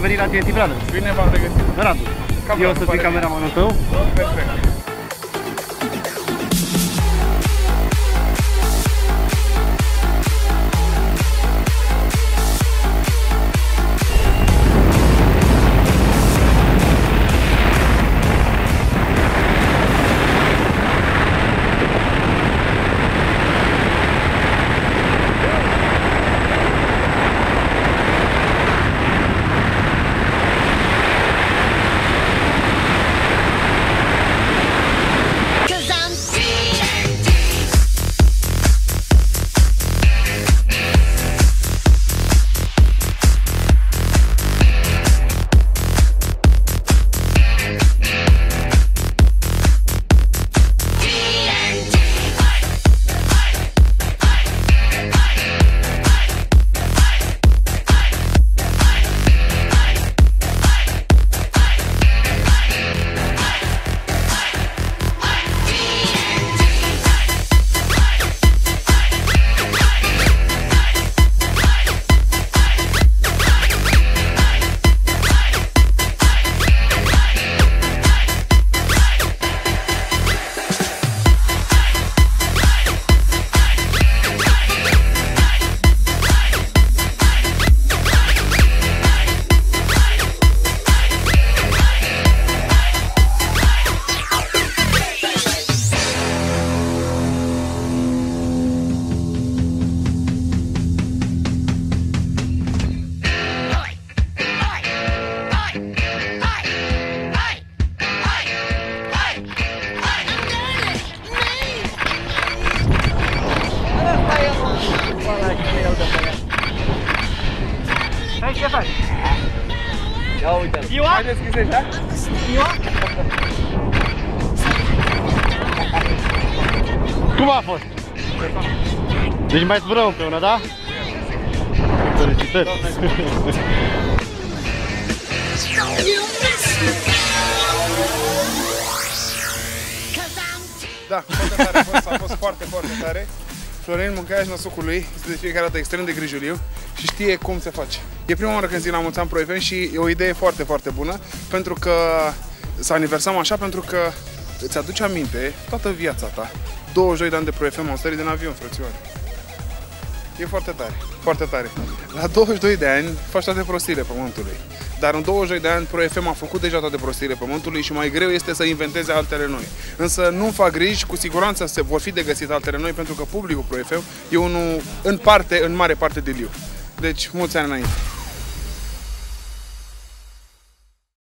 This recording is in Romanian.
revenit la TNT Brothers. Bine v-am regăsit. Radu, Cam eu Radu, să pare fii bine. cameramanul tău. Perfect. Hai, Ștefan! Ia uite-l. Ioa? Mai deschisești, da? Cum a fost? Deci mai zburăm împreună, da? Felicitări! You miss me. Cause I'm Da, foarte tare a fost, a fost foarte, foarte tare. Florin Muncaiaș, năsucul lui, este de fiecare dată extrem de grijuliu și știe cum se face. E prima oară când zic la mulți ani Pro FM și e o idee foarte, foarte bună pentru că să aniversăm așa pentru că îți aduce aminte toată viața ta. 22 de ani de Pro FM am sărit din avion, frățioare. E foarte tare, foarte tare. La 22 de ani faci toate prostiile pământului. Dar în 22 de ani Pro FM a făcut deja toate prostiile pământului și mai greu este să inventeze altele noi. Însă nu fac griji, cu siguranță se vor fi de găsit altele noi pentru că publicul Pro FM e unul în parte, în mare parte de liu. Deci, mulți ani înainte.